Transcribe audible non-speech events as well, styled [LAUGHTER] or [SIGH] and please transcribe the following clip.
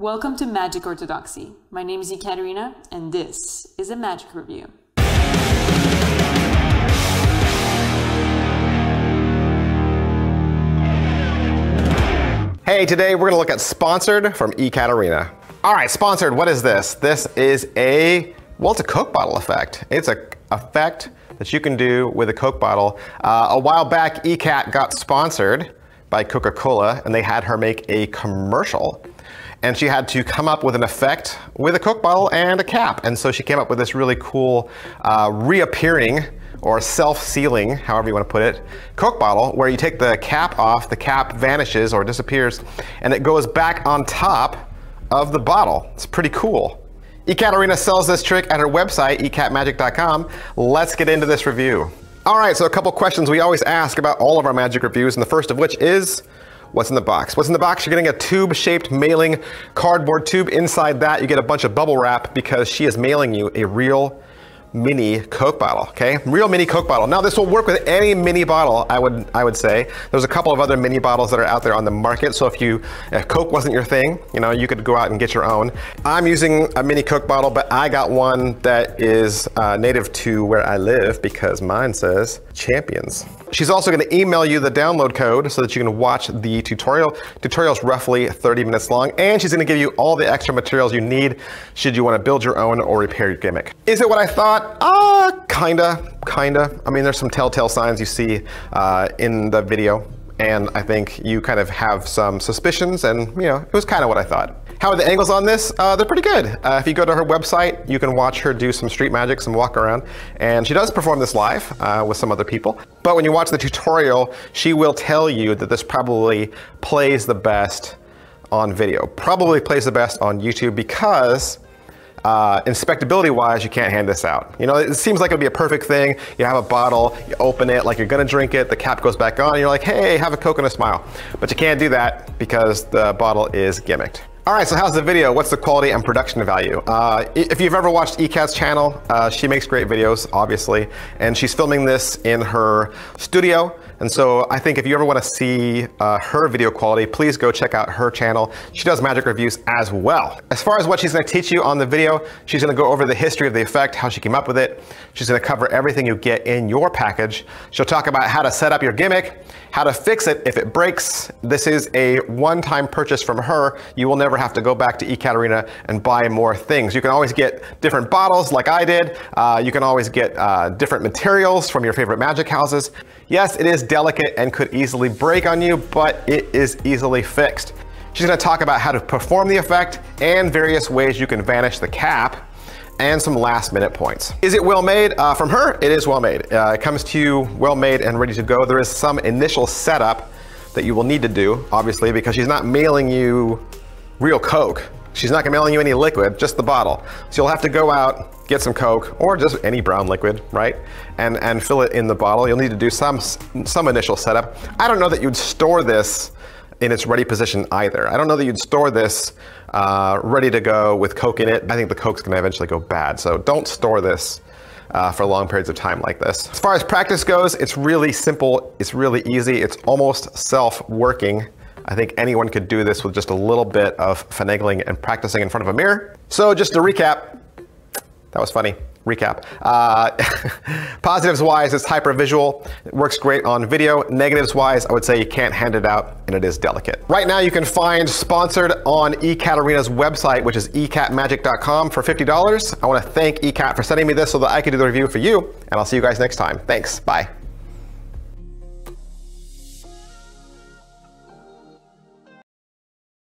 Welcome to Magic Orthodoxy. My name is Ekaterina, and this is a magic review. Hey, today we're gonna look at Sponsored from Ekaterina. All right, Sponsored, what is this? This is a, well, it's a Coke bottle effect. It's a effect that you can do with a Coke bottle. Uh, a while back, ECAT got sponsored by Coca-Cola and they had her make a commercial and she had to come up with an effect with a Coke bottle and a cap. And so she came up with this really cool uh, reappearing or self-sealing, however you want to put it, Coke bottle where you take the cap off, the cap vanishes or disappears, and it goes back on top of the bottle. It's pretty cool. Ekaterina sells this trick at her website, ecatmagic.com. Let's get into this review. All right, so a couple questions we always ask about all of our magic reviews, and the first of which is, What's in the box? What's in the box? You're getting a tube-shaped mailing cardboard tube. Inside that, you get a bunch of bubble wrap because she is mailing you a real mini Coke bottle, okay? Real mini Coke bottle. Now this will work with any mini bottle, I would I would say. There's a couple of other mini bottles that are out there on the market, so if you if Coke wasn't your thing, you know, you could go out and get your own. I'm using a mini Coke bottle, but I got one that is uh, native to where I live because mine says Champions. She's also going to email you the download code so that you can watch the tutorial. Tutorial is roughly 30 minutes long, and she's going to give you all the extra materials you need should you want to build your own or repair your gimmick. Is it what I thought? Ah, uh, kinda, kinda. I mean, there's some telltale signs you see uh, in the video, and I think you kind of have some suspicions, and you know, it was kind of what I thought. How are the angles on this? Uh, they're pretty good. Uh, if you go to her website, you can watch her do some street magic, some walk around. And she does perform this live uh, with some other people. But when you watch the tutorial, she will tell you that this probably plays the best on video. Probably plays the best on YouTube because uh, inspectability wise, you can't hand this out. You know, it seems like it'd be a perfect thing. You have a bottle, you open it like you're gonna drink it, the cap goes back on, and you're like, hey, have a Coke and a smile. But you can't do that because the bottle is gimmicked. All right, so how's the video? What's the quality and production value? Uh, if you've ever watched ECAT's channel, uh, she makes great videos, obviously, and she's filming this in her studio. And so I think if you ever want to see uh, her video quality, please go check out her channel. She does magic reviews as well. As far as what she's going to teach you on the video, she's going to go over the history of the effect, how she came up with it. She's going to cover everything you get in your package. She'll talk about how to set up your gimmick, how to fix it if it breaks. This is a one-time purchase from her. You will never have to go back to Ekaterina and buy more things. You can always get different bottles like I did. Uh, you can always get uh, different materials from your favorite magic houses. Yes, it is delicate and could easily break on you, but it is easily fixed. She's gonna talk about how to perform the effect and various ways you can vanish the cap and some last minute points. Is it well made? Uh, from her, it is well made. Uh, it comes to you well made and ready to go. There is some initial setup that you will need to do, obviously, because she's not mailing you real Coke. She's not mailing you any liquid, just the bottle. So you'll have to go out, get some Coke, or just any brown liquid, right? And, and fill it in the bottle. You'll need to do some, some initial setup. I don't know that you'd store this in its ready position either. I don't know that you'd store this uh, ready to go with Coke in it. I think the Coke's gonna eventually go bad. So don't store this uh, for long periods of time like this. As far as practice goes, it's really simple. It's really easy. It's almost self-working. I think anyone could do this with just a little bit of finagling and practicing in front of a mirror. So just to recap, that was funny recap. Uh, [LAUGHS] positives wise, it's hyper visual. It works great on video. Negatives wise, I would say you can't hand it out and it is delicate. Right now you can find sponsored on Ekaterina's website, which is ecatmagic.com for $50. I wanna thank Ecat for sending me this so that I could do the review for you and I'll see you guys next time. Thanks, bye.